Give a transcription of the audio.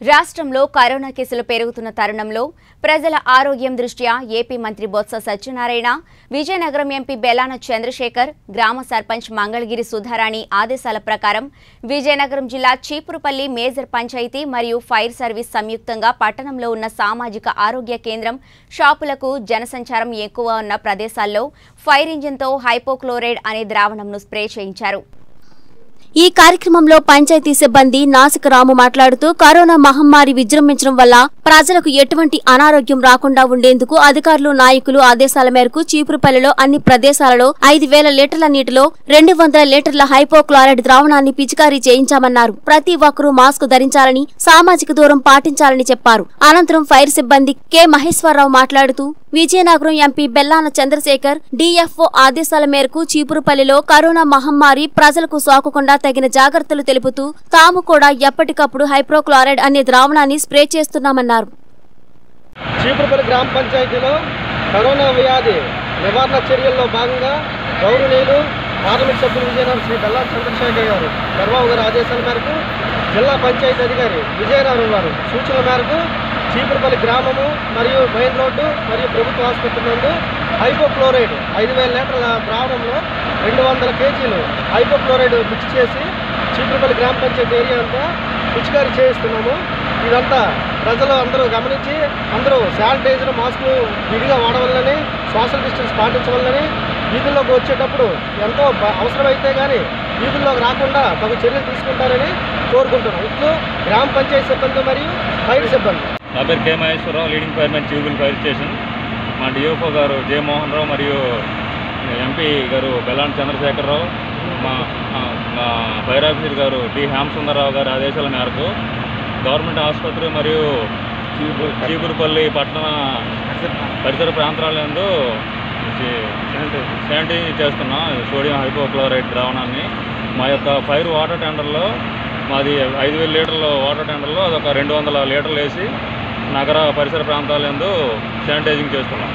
రాష్ట్రంలో కరోనా కేసులు పెరుగుతున్న తరుణంలో ప్రజల ఆరోగ్యం దృష్ట్యా ఏపీ మంత్రి బొత్స సత్యనారాయణ విజయనగరం ఎంపీ బెలాన చంద్రశేఖర్ గ్రామ సర్పంచ్ మంగళగిరి సుధారాణి ఆదేశాల ప్రకారం విజయనగరం జిల్లా చీపురుపల్లి మేజర్ పంచాయతీ మరియు ఫైర్ సర్వీస్ సంయుక్తంగా పట్టణంలో ఉన్న సామాజిక ఆరోగ్య కేంద్రం షాపులకు జనసంచారం ఎక్కువ ఉన్న ప్రదేశాల్లో ఫైర్ ఇంజిన్తో హైపోక్లోరైడ్ అనే ద్రావణంను స్ప్రే చేయించారు. ఈ కార్యక్రమంలో పంచాయతీ సిబ్బంది నాసికరాము మాట్లాడుతూ కరోనా మహమ్మారి విజృంభించడం వల్ల ప్రజలకు ఎటువంటి అనారోగ్యం రాకుండా ఉండేందుకు అధికారులు నాయకులు ఆదేశాల మేరకు చీపురుపల్లిలో అన్ని ప్రదేశాలలో ఐదు వేల లీటర్ల నీటిలో రెండు వందల లీటర్ల హైపోక్లోరైడ్ ద్రావణాన్ని పిచికారీ చేయించామన్నారు. ప్రతి ఒక్కరూ మాస్క్ ధరించాలని సామాజిక దూరం పాటించాలని చెప్పారు. అనంతరం ఫైర్ సిబ్బంది కె. మహేశ్వరరావు మాట్లాడుతూ విజయనగరం ఎంపీ బెల్లాన చంద్రశేఖర్ డిఎఫ్ఓ ఆదేశాల మేరకు చీపురుపల్లిలో కరోనా మహమ్మారి ప్రజలకు సోకకుండా తగిన జాగ్రత్తలు తెలుపుతూ తాము కూడా ఎప్పటికప్పుడు హైప్రోక్లోరైడ్ అనే ద్రావణాన్ని స్ప్రే చేస్తున్నామన్నారు. చీపురుపల్లి గ్రామ పంచాయతీలో కరోనా వ్యాధి నివారణ చర్యల్లో భాగంగా గౌరవనీయులు పార్లమెంట్ సభ్యులు విజయనగరం శ్రీ బెల్లా చంద్రశేఖర్ గారు చంద్రబాబు గారి ఆదేశాల మేరకు జిల్లా పంచాయతీ అధికారి విజయనగరం గారు సూచనల మేరకు చీపురుపల్లి గ్రామము మరియు మెయిన్ రోడ్డు మరియు ప్రభుత్వ ఆసుపత్రి నందు హైపోక్లోరైడ్ ఐదు వేల లీటర్ల ద్రావణంలో రెండు వందల కేజీలు హైపోక్లోరైడ్ మిక్స్ చేసి చీపురుపల్లి గ్రామ పంచాయతీ ఏరియా అంతా పిచికారీ చేయిస్తున్నాము. ఇదంతా ప్రజలు అందరూ గమనించి అందరూ శానిటైజర్ మాస్కులు విడిగా వాడవాలని సోషల్ డిస్టెన్స్ పాటించవాలని వీధుల్లోకి వచ్చేటప్పుడు ఎంతో అవసరమైతే కానీ వీధుల్లోకి రాకుండా తగు చర్యలు తీసుకుంటారని కోరుకుంటున్నాం. ఇట్లు గ్రామ పంచాయతీ సిబ్బంది మరియు ఫైర్ సిబ్బంది. నా పేరు కే మహేశ్వరరావు లీడింగ్ ఫైర్మెన్ ట్యూబుల్ ఫైర్ స్టేషన్ మా డిఎఫ్ఓ గారు జయమోహన్ రావు మరియు ఎంపీ గారు బెల్లాన్ చంద్రశేఖరరావు. మా మా ఫైర్ ఆఫీసర్ గారు టి హేమసుందరరావు గారి ఆదేశాల మేరకు గవర్నమెంట్ ఆసుపత్రి మరియు చీపురుపల్లి పట్టణ పరిసర ప్రాంతాలందు శానిటైజ్ చేస్తున్నాం. సోడియం హైపోక్లోరైడ్ ద్రావణాన్ని. మా యొక్క ఫైర్ వాటర్ టెండర్లో మాది ఐదు వేల లీటర్ల వాటర్ టెండర్లో అదొక రెండు వందల లీటర్లు వేసి నగర పరిసర ప్రాంతాలందు శానిటైజింగ్ చేస్తున్నాం.